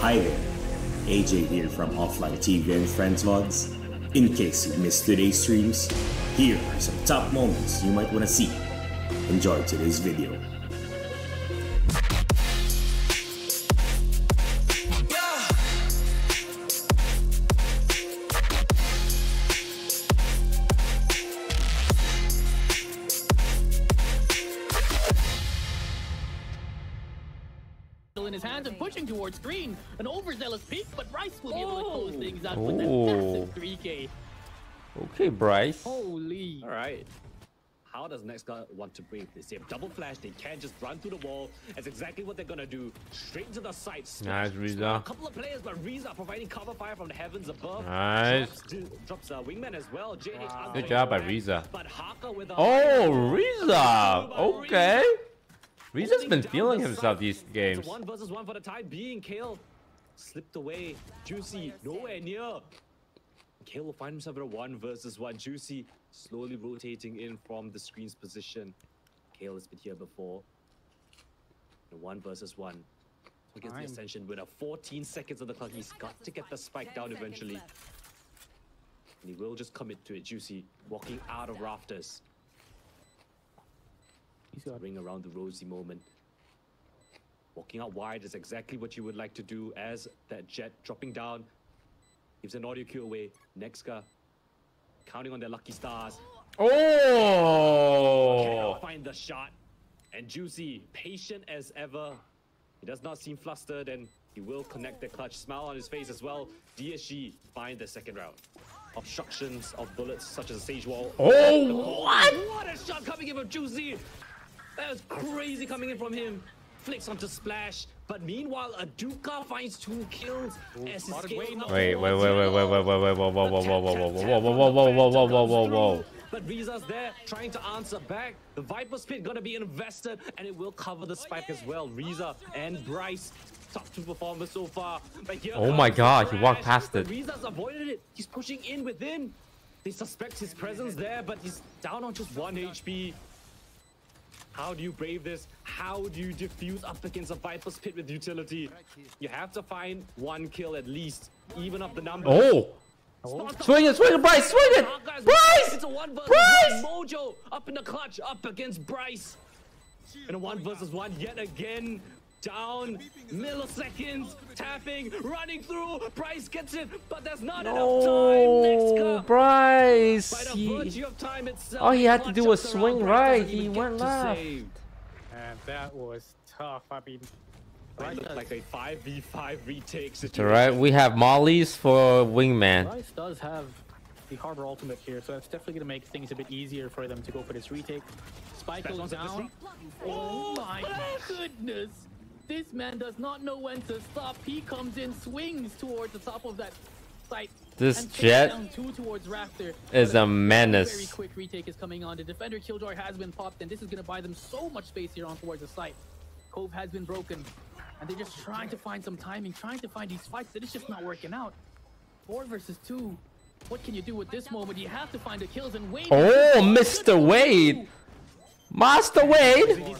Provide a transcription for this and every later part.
Hi there, AJ here from Offline TV and Friends Vods. In case you missed today's streams, here are some top moments you might want to see. Enjoy today's video. Towards green. An overzealous peek, but Bryce will be able to close Oh. things out with that Oh. massive 3K. Okay, Bryce. Holy. All right. How does next guy want to break this? They have double flash. They can't just run through the wall. That's exactly what they're gonna do. Straight into the site. Splash, Nice, Riza. A couple of players, but Riza providing cover fire from the heavens above. Nice. Drops, d- drops uh, wingman as well. JH Wow. Good job by Riza. But Haka with a Oh, By Riza. Okay. Riza's Holding been feeling himself site. these It's games. one versus one for the time being. Kale slipped away. Juicy nowhere near. Kale will find himself in a one versus one. Juicy slowly rotating in from the screen's position. Kale has been here before. In a one versus one. So gets the Time. ascension with a 14 seconds on the clock. He's got to get the spike down eventually. And he will just commit to it. Juicy walking out of rafters. He's got ring around the rosy moment. Walking out wide is exactly what you would like to do as that jet dropping down. Gives an audio cue away. Nexka counting on their lucky stars. Cannot Oh. find the shot. And Juicy, patient as ever. He does not seem flustered and he will connect the clutch. Smile on his face as well. DSG find the second round. Obstructions of bullets such as a Sage Wall. Oh, what? What a shot coming in from Juicy! That was crazy coming in from him. Flicks onto Splash, but meanwhile, Aduka finds two kills as he spotted scales Wayne. up Wait, wait, towards wait, wait, wait, zero. wait, wait, wait, whoa, whoa, whoa, The whoa, whoa, tap, whoa, tap, whoa, tap whoa, from whoa, the whoa, whoa, whoa, Phantom whoa, whoa, comes whoa, whoa. through, But Riza's there trying to answer back. The Viper's Pit gonna be invested and it will cover the spike as well. Riza and Bryce, top two performers so far. But here Oh my comes the God, he walked crash. past But it. Riza's avoided it. He's pushing in within. They suspect his presence there, but he's down on just one HP. How do you brave this? How do you defuse up against a Viper's Pit with utility? You have to find one kill at least, even up the numbers. Oh. Swing it, swing it, Bryce, swing it! Bryce! It's a one versus Bryce! one. Mojo up in the clutch, up against Bryce. In a one versus one yet again. Down, milliseconds, tapping, running through. Bryce gets it, but there's not enough time. Next No. Bryce. By the He- of time itself, All he had to do up was swing right. He went get left. save. And that was tough. I mean, It looked like a 5v5 retake situation. alright. We have Molly's for wingman. Bryce does have the Harbor Ultimate here, so that's definitely going to make things a bit easier for them to go for this retake. Spike goes down. Oh, oh my goodness. This man does not know when to stop. He comes in, swings towards the top of that site. This jet two towards Rafter. is But a menace. Very quick retake is coming on. The defender Killjoy has been popped, and this is going to buy them so much space here on towards the site. Cove has been broken, and they're just trying to find some timing, trying to find these fights that it's just not working out. Four versus two. What can you do with this moment? You have to find the kills and Wayne. Oh, Mr. Wayne. Master Wayne!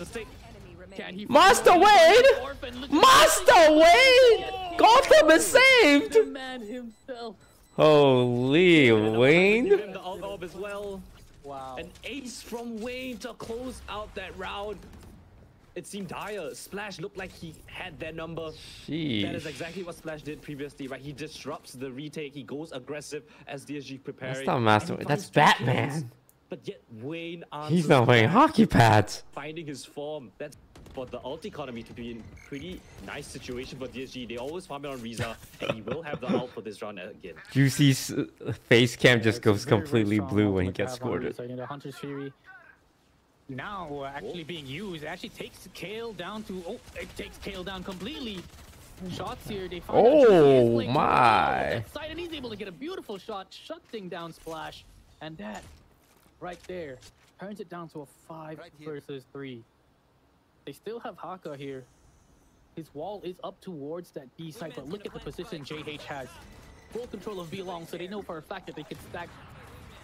Master find Wayne! the orphan? Look at Master Wayne! Gotham is the saved! man himself. Holy Wayne! him the alt orb as well. Wow. An ace from Wayne to close out that round. It seemed dire. Splash looked like he had their number. That is exactly what Splash did previously, right? He disrupts the retake. He goes aggressive as DSG prepares. That's not Master Wayne, that's finds two kills. Batman. But yet Wayne He's not wearing hockey pads. finding his form. That's for the ult economy to be in pretty nice situation for DSG. They always farm it on Riza, and he will have the ult for this round again. Juicy's uh, face cam just It's goes very, very completely strong blue when he gets scored. Riza. You know, the Hunter's Fury now uh, actually being used. It actually takes Kale down to. Oh, it takes Kale down completely. Shots here. They find out Juicy is Oh my! That side, and he's able to get a beautiful shot, shutting down Splash, and that right there turns it down to a five versus three. They still have Haka here. His wall is up towards that B side, but look at the position JH has. Full control of B long, so they know for a fact that they can stack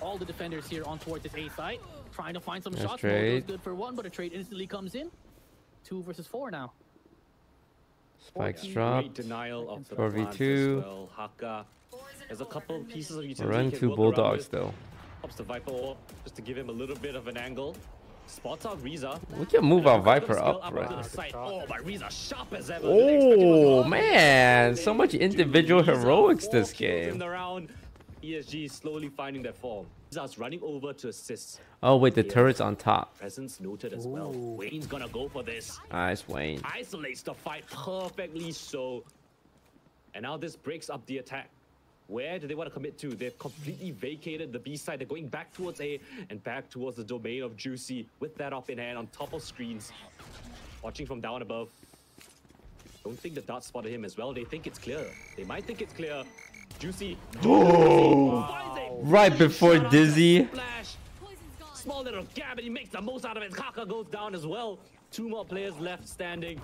all the defenders here on towards his A side. Trying to find some Nice shots. Mojo's trade. good for one, but a trade instantly comes in. Two versus four now. Spikes 14. drop. Great denial of the 4v2. plants as well. Haka. There's a couple pieces of utility. We're running he can two bulldogs though. Pops the Viper orb just to give him a little bit of an angle. Spots out Riza. We can move our Viper skill up, onto right? Oh, but Riza sharp as ever. Didn't expect him Oh man, so much individual heroics this game. DSG slowly finding their form. Riza's running over to assist. Oh wait, the turret's on top. Presence noted as well. Wayne's gonna go for this. Nice, Wayne. isolates the fight perfectly so. And now this breaks up the attack. Where do they want to commit to? They've completely vacated the B side. They're going back towards A and back towards the domain of Juicy with that up in hand on top of screens. Watching from down above. Don't think the dart spotted him as well. They think it's clear. They might think it's clear. Juicy. Oh, right before Dizzy. Small little gap, and he makes the most out of it. Haka goes down as well. Two more players left standing.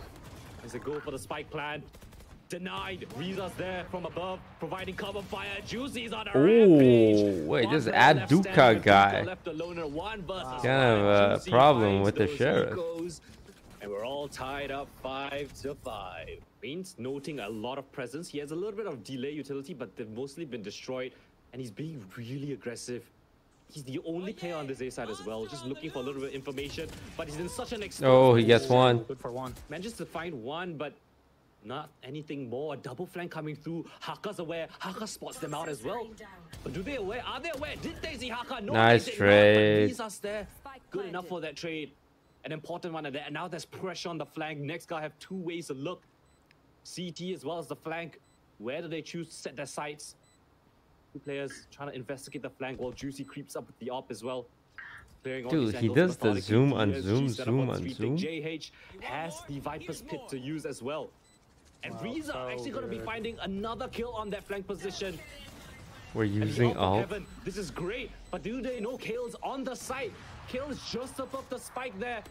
As they go for the spike plan. Denied. Riza's there from above, providing cover fire. Juicy's on a Ooh, rampage. wait, One just add Duka guy. Duka Left alone one versus Kind of a Juicy problem with the those sheriff. ecos, And we're all tied up five to five. Bane's noting a lot of presence. He has a little bit of delay utility, but they've mostly been destroyed. And he's being really aggressive. He's the only player on this A side as well, just looking for a little bit of information. But he's in such an exposed Oh, he gets one. Good for one. Manages to find one, but not anything more. A double flank coming through. Haka's aware. Haka spots them out as well. But do they aware? Are they aware? Did they see Haka? No, Nice trade. Not, but Lisa's there. Good enough for that trade. An important one. And there- and now there's pressure on the flank. Next guy have two ways to look. CT as well as the flank. Where do they choose to set their sights? Two players trying to investigate the flank while Juicy creeps up with the op as well. Dude, he does the zoom, on zoom, zoom, on zoom. JH has the Viper's Pit to use as well. And Wow, Riza so actually going to be finding another kill on that flank position. We're using ult from alt. Heaven, This is great, but do they know Kale's on the site? Kale's just above the spike there.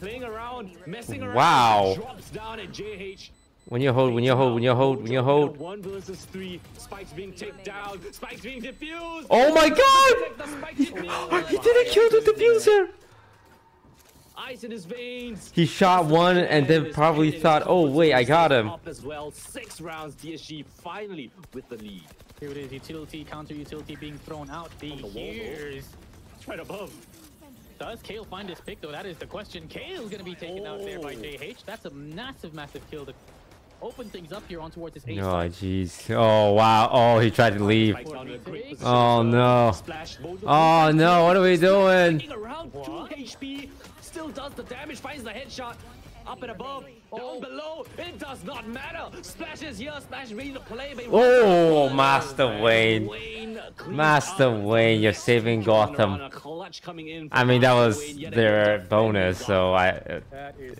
Playing around, messing around. Wow. Drops down at JH. When you hold, when you hold, when you hold, when you hold. One versus three. Spikes being taken down. Spikes being diffused. Oh my god! Protect the spike diffuse. He didn't kill the diffuser! Ice in his veins. He shot one and then probably thought, oh wait, I got him. Up as well. Six rounds. DSG finally with the lead. Here it is, utility, counter utility being thrown out. The On the wall, though. Right above. Does Kale find his pick though? That is the question. Kale's gonna be taken out there by Oh. JH. That's a massive, massive kill to open things up here on towards this A Oh jeez. Oh wow. Oh, he tried to leave. Spike down in a great position Oh, no. Splash, both of Oh no, what are we doing? Around, two HP, still does the damage, finds the headshot. Up and above, down oh. below, it does not matter. Splash is here, Splash ready to play. Oh. Master Wayne. Wayne Master. Wayne, you're saving Gotham. A coming in I mean, that was their bonus, so I it,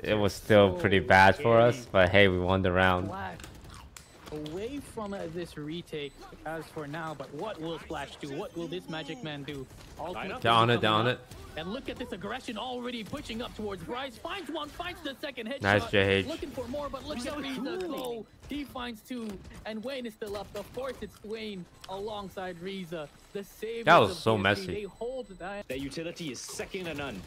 it was still so pretty bad for us. But hey, we won the round. Black away from uh, this retake as for now, but what will Splash do? What will this Magic Man do? Ultimate Down it, down up. it. And look at this aggression already pushing up towards Bryce. Finds one, finds the second headshot. Nice, JH. Looking for more, but look at Riza go. He finds two, and Wayne is still up. Of course, it's Wayne alongside Riza. The save. That was so messy. They hold that. Their utility is second to none.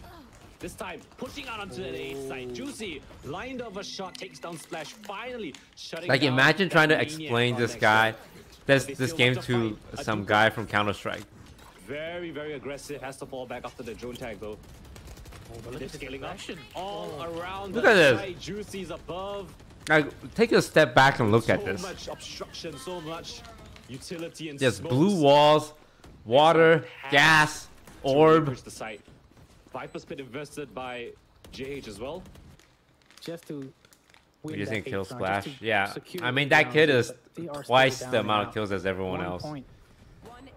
This time, pushing out onto the A side. Juicy, lined of a shot, takes down Splash, finally shutting Like down imagine trying to explain this guy, this this game to to some guy from Counter Strike. Very, very aggressive. Has to fall back after the drone tag though. Oh, look They're at this scaling up all oh. around Look at this. Juicy's above. Like take a step back and look so at this. much obstruction, so much utility and Just smokes. blue walls, water, gas, orb. the site. Viper's been invested by JH as well. Just to. We win just that didn't kill eighth Splash. Yeah, I mean that kid is but they are still twice the amount of kills as everyone else. point.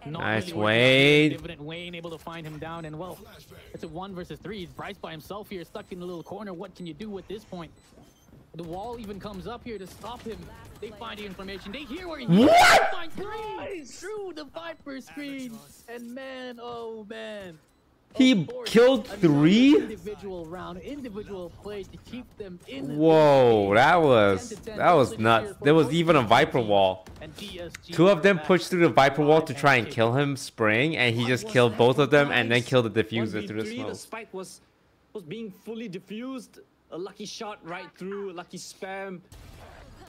Not Nice really working out Wade. Dividend Wayne able to find him down, and well, it's a one versus three. Bryce by himself here, stuck in the little corner. What can you do at this point? The wall even comes up here to stop him. They find the information. They hear where he is. What? They find three through the Viper screen. And man, oh man. He killed three? Individual round, individual play to keep them in. Whoa, that was that was nuts. There was even a Viper wall. Two of them pushed through the Viper wall to try and kill him, spring, and he just killed both of them and then killed the diffuser through the smoke. The spike was was being fully diffused. A lucky shot right through, a lucky spam.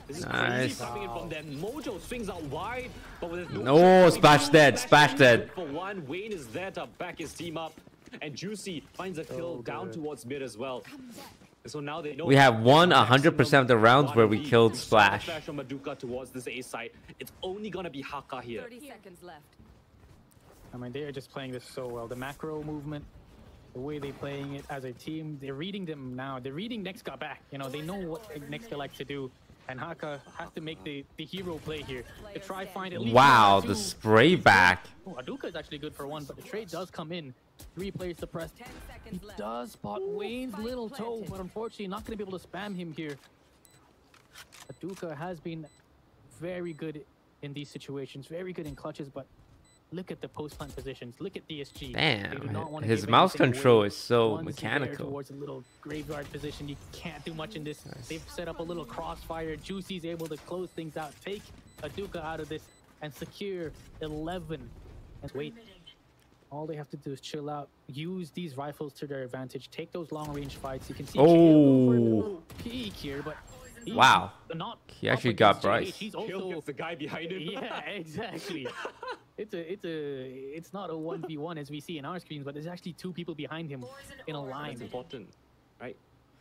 This is Nice. crazy coming in from them. Mojo swings out wide, but with no, No, Splash dead, Splash dead. For one, Wayne is there to back his team up, and Juicy finds a kill So down towards mid as well. So now they know We have won maximum 100% of the rounds where we killed Splash. Flash from Maduka towards this A side. It's only gonna be Haka here. 30 seconds left. I mean, they are just playing this so well. The macro movement, the way they're playing it as a team, they're reading them now. They're reading Nexka back. You know, they know what Nexka likes to do. And Haka has to make the, the hero play here to try find at least Wow, the spray back. Oh, Aduka is actually good for one, but the trade does come in. Three players suppressed. 10 He left. does spot Wayne's Spike little toe, but unfortunately not going to be able to spam him here. Aduka has been very good in these situations, very good in clutches, but look at the post plant positions. Look at DSG. They do Damn, not wanna his give mouse anything control away. is so One's there mechanical. Towards a little graveyard position, you can't do much in this. They've set up a little crossfire. Juicy's able to close things out, take Aduka out of this, and secure 11. And wait, all they have to do is chill out, use these rifles to their advantage, take those long range fights. You can see Kale for a Oh. little peek here, but he's Wow. not He actually got Bryce. JH. He's Kill also gets the guy behind him. yeah, exactly. it's a it's a it's not a one v one as we see in our screens, but there's actually two people behind him in a line. That's important, right?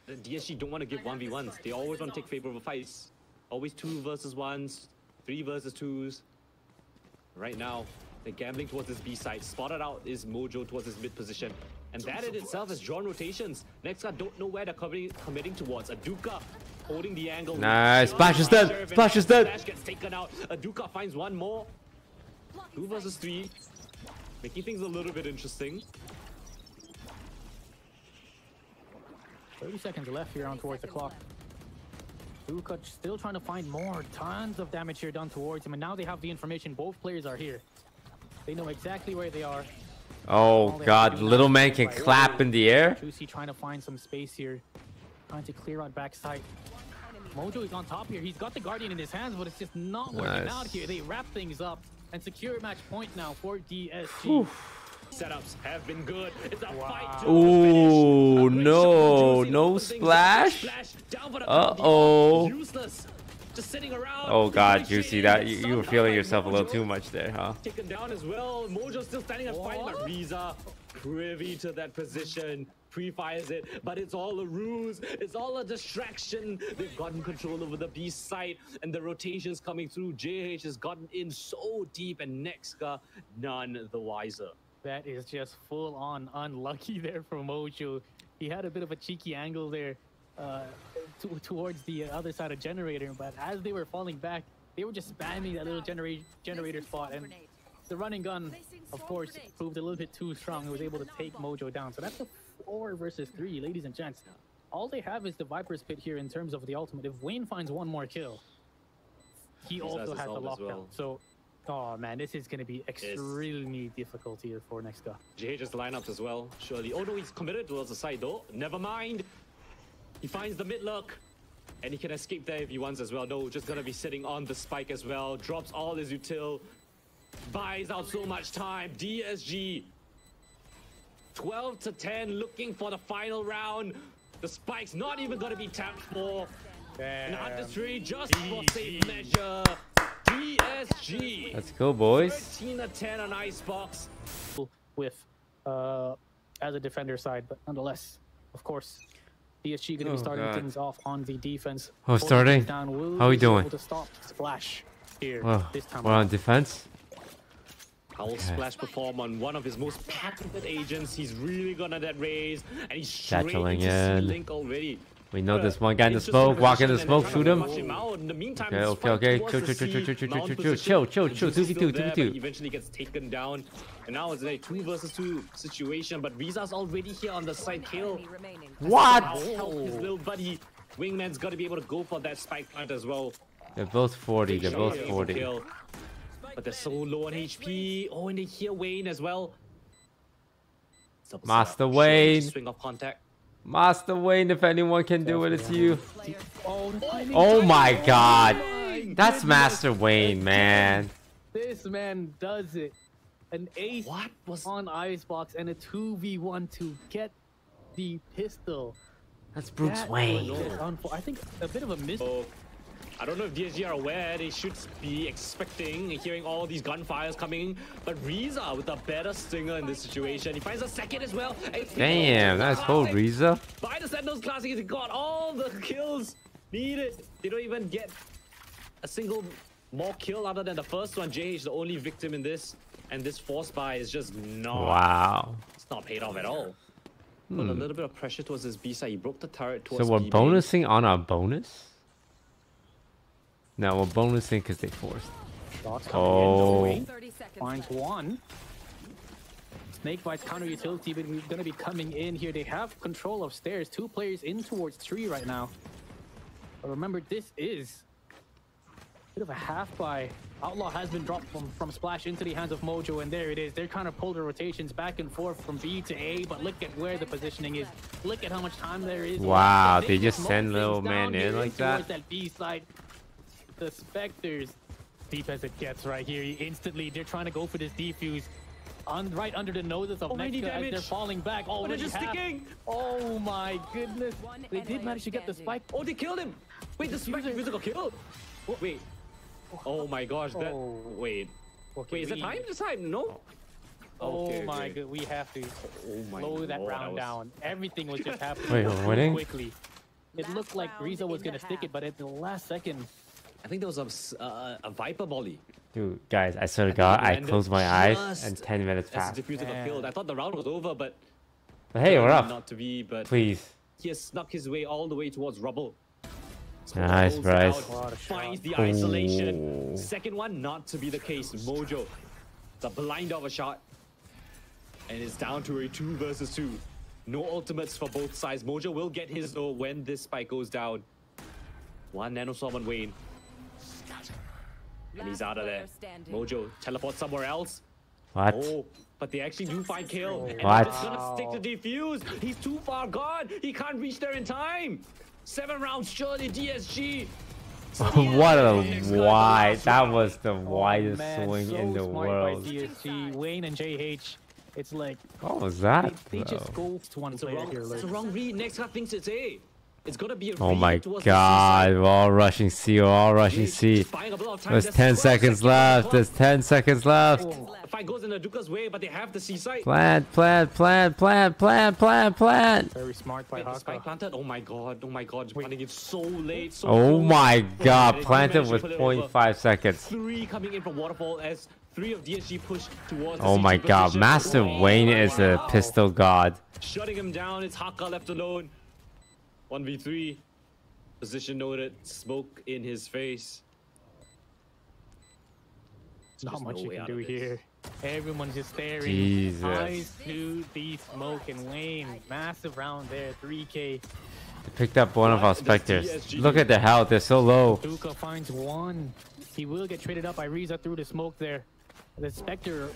The DSG don't want to give 1v1s. They always want to take favorable fights. Always two versus ones, three versus twos. Right now, they're gambling towards this B side. Spotted out is Mojo towards his mid position. And that in itself has drawn rotations. Next guy don't know where they're committing, committing towards. Aduka holding the angle. Nice. Splash is dead. Splash is dead. Splash gets taken out. Aduka finds one more. Two versus three. Making things a little bit interesting. 30 seconds left here on towards the clock. Duka still trying to find more. Tons of damage here done towards him, and now they have the information. Both players are here. They know exactly where they are. Oh All they have god, to do now little man can right. clap in the air. Juicy trying to find some space here. Trying to clear out backside. Mojo is on top here. He's got the Guardian in his hands, but it's just not working Nice. out here. They wrap things up and secure match point now for DSG. Setups have been good. It's a fight to Ooh, the finish. A no, shot from Juicy. no Opens things up. splash? down for the Uh-oh. Useless. Just sitting around. Oh god, Great Juicy, shading, that you, you were feeling by yourself a little too much there, huh? Taken down as well. Mojo still standing and fighting, but Riza privy to that position. Pre-fires it, but it's all a ruse. It's all a distraction. They've gotten control over the B site, and the rotations coming through. JH has gotten in so deep, and Nexka none the wiser. That is just full on unlucky there for Mojo. He had a bit of a cheeky angle there uh, to, towards the other side of generator, but as they were falling back, they were just spamming that little genera- generator spot, and the running gun, of course, proved a little bit too strong. It was able to take Mojo down. So that's a four versus three, ladies and gents. All they have is the Viper's Pit here in terms of the ultimate. If Wayne finds one more kill, he also has the lockdown. well. So, oh man, this is going to be extremely difficult here for next guy. JH's lineups as well, surely. Oh no, he's committed towards the side though. Never mind. He finds the mid look. And he can escape there if he wants as well. No, just gonna be sitting on the spike as well. Drops all his util. Buys out so much time. DSG. 12 to 10, looking for the final round. The spike's not even gonna be tapped for. And Hunter 3 just for safe measure. DSG. Let's go, boys. 13 to 10 on Icebox. with uh, as a defender side, but nonetheless, of course, DSG going to Oh, be starting God. things off on the defense. Oh, starting? things Down. Will How we be doing? To stop splash here Oh, this time. we're on defense. How will Splash perform on one of his most patented agents? He's really gonna that raise, and he's straight Settling into in. C-Link already. We know this one guy in the smoke, walk in the smoke, shoot him. trying to flush out. In the meantime, Okay, okay, okay. towards Chill, the chill, chill, C, chill, chill, chill, Mount chill, chill, position. chill, chill, The chill. Juicy's 2v2, still 2v2. Eventually gets taken down, and now it's a two versus two situation. But Riza's already here on the side kill. Enemy remaining. What? Help his little buddy. Wingman's got to be able to go for that spike plant as well. They're both 40. They're both 40. But they're so low on HP. Oh, and they hear Wayne as well. Master. Wayne. Swing of contact. Master Wayne, if anyone can do it, it's you. Oh, the timing, Oh timing, my oh god. That's. Master Wayne, man. This man does it. An ace What was? on Icebox and a 2v1 to get the pistol. That's Bruce That Wayne. was I think a bit of a miss. Oh. I don't know if DSG are aware. They should be expecting, hearing all these gunfires coming. But Riza with a better stinger in this situation. He finds a second as well. Damn, nice hold, Riza. By the Sentinels Classic, he got all the kills needed. They don't even get a single more kill other than the first one. JH, the only victim in this. And this force buy is just not, Wow. it's not paid off at all. Put a hmm. little bit of pressure towards his B side. He broke the turret towards. So we're B bonusing on our bonus? No, we're bonusing because they forced. Shots oh. coming Oh. in. Finds one. Snake bites counter utility, but we're gonna be coming in here. They have control of stairs. Two players in towards three right now. But remember, this is a bit of a half by. Outlaw has been dropped from, from Splash into the hands of Mojo, and there it is. They're kind of pulled the rotations back and forth from B to A, but look at where the positioning is. Look at how much time there is. Wow, left. they just send little man in like that? that B side. The Spectres, deep as it gets right here. You instantly, they're trying to go for this defuse. On, right under the noses of Already Nexka as they're falling back. Oh, they're just half. sticking. Oh my goodness. One They did manage to get the spike. Oh, they killed him. Wait, the Spectre Diffuser. got killed. Oh, wait. Oh my gosh, that. Oh. Wait. Okay, Wait, is it time? This time? No? Oh Okay, my okay. god, we have to Oh my slow that lord, I round was- down. Everything was just happening Wait, we're so winning? quickly. It Last looked like round Riza was gonna the stick it, but at the last second, I think there was a, s- uh, a Viper volley. Dude, guys, I swear to God, I closed my eyes and 10 minutes As passed. the diffuser got I thought the round was over, but But hey, we're up. Not to be, but Please. he has snuck his way all the way towards rubble. Nice, Pulls Bryce. out, Finds shot. the isolation. Ooh. Second one, not to be the case. Mojo, the blind of a shot. And it's down to a two versus two. No ultimates for both sides. Mojo will get his though when this spike goes down. One nanoswarm on Wayne. And he's out of there. standing. Mojo teleports somewhere else. What? Oh, but they actually do find kill. And What? it's gonna stick to defuse. He's too far gone. He can't reach there in time. Seven rounds surely DSG. what a Next wide. That was the oh, widest man, swing so in the world. DSG, Wayne and JH, it's like What was that? they just though? go to one It's player wrong, here. it's Like, a wrong read. Next guy thinks it's A. It's gonna be a Oh read my towards the god, C we're all rushing C, we're all rushing side. C. He's buying a lot of time. There's 10 12 seconds left, on there's the 10 seconds left. Oh, clock. Fight goes in Aduka's way, but they have the C side. Plant, plant, plant, plant, plant, plant, plant. very smart by Wait, the spike Haka. planted? Oh my god, oh my god, he's planting it so late. So Oh close. my god, They do planted manage to with pull it over. 0.5 seconds. Three coming in from Waterfall as three of DSG push towards the Oh my CT god, position. Master Oh Wayne my is a wow. pistol god. Shutting him down, it's Haka left alone. 1v3. Position noted, smoke in his face. There's Not much no you can do here. Everyone's just staring. Jesus. Eyes to the smoke and Wayne. Massive round there, 3k. They picked up one of our specters. Look at the health, they're so low. Duka finds one. He will get traded up by Riza through the smoke there. The Spectre.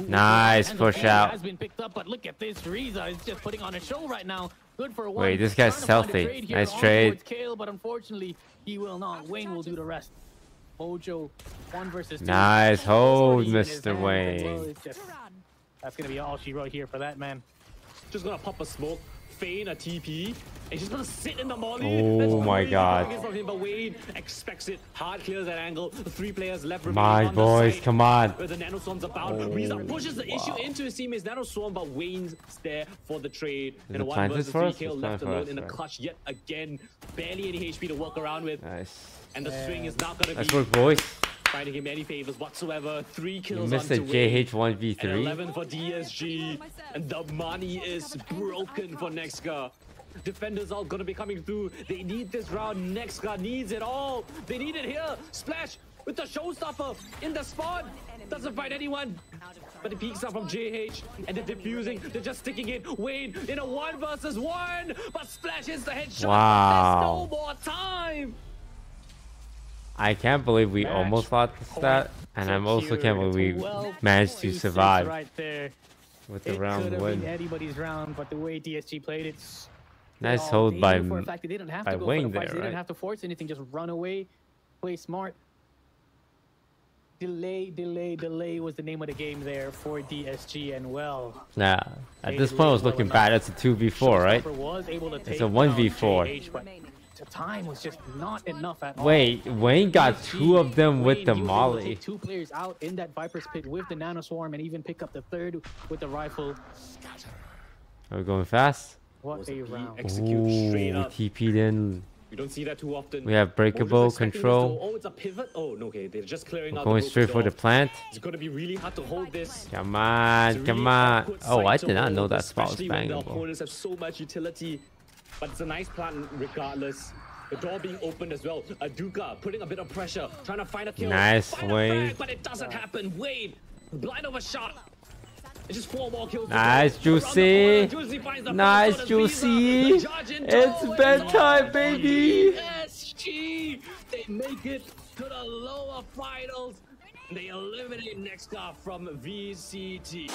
Nice and push the ball out. Has been picked up, but look at this. Riza is just putting on a show right now. Good for one. Wait, this guy's Trying to find a stealthy. trade Nice trade. Kale, but unfortunately, he will not. Wayne will do the rest. Mojo, one versus two. Nice hold, Already in his Mr. Wayne. well, just- That's gonna be all she wrote here for that man. Just gonna pop a smoke, feign a TP, He's just gonna sit in the molly. Oh That's my God. him, but Wayne expects it. Hard clears that angle. The three players left My boys, come on. Where the nanoswarm's about. Oh, Riza pushes the issue wow. into his teammate's nanoswarm, but Wayne's there for the trade. Is and a one versus three kill left alone us, in the clutch yet again. Barely any HP to work around with. Nice. And the string is not gonna Nice be work, boys. Finding him any favors whatsoever. Three You kills missed a onto JH And 1v3. 11 for DSG. And the money is broken for Nexka. Defenders are gonna be coming through. They need this round. Nexka needs it all. They need it here. Splash with the showstopper in the spot. Doesn't find anyone. But the peeks are from JH and they're diffusing. They're just sticking it. Wayne in a one versus one. But Splash is the headshot. Wow. There's no more time. I can't believe we Match almost lost that, and I'm also can't believe we managed to survive Right there. with the It round could have been win. anybody's round, but the way DSG played it, they Nice hold they by for a fact that they didn't have by to go Wayne for the there, They right? didn't have to force anything. Just run away, play smart. Delay, delay, delay was the name of the game there for DSG, and well, Nah, at this point it was did well looking bad. It's a 2v4, right? Showstopper was able to take a 1v4. JH, but the time was just not enough at all. Wait, Wayne got two of them with the he was able to molly. Two players out in that Viper's pit with the Nano Swarm and even pick up the third with the rifle. Are we going fast? What Was a a beat round. ex- Execute straight Ooh, up. TP'd in. We don't see that too often. We have breakable expecting control. Oh, it's a pivot. Oh, no, okay. They're just clearing We're out going the straight for the plant. It's going to be really hard to hold this. Come on, really come on. Oh, I did not know that spot was especially when the opponents have so much utility. But it's a nice plan regardless. The door being opened as well. Aduka putting a bit of pressure, trying to find a kill. Nice, find Wade. but it doesn't happen. Wade, blind of a shot. It's just four more kills. Nice, go. Around the Juicy. Juicy Nice, front, so does Juicy. Visa. The charge in It's bedtime, baby. SG. They make it to the lower finals. They eliminate next off from VCT.